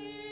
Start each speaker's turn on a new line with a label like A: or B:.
A: me.